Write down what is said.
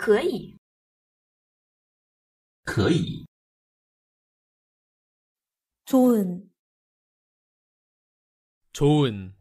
可以，可以，좋 은, 좋 은,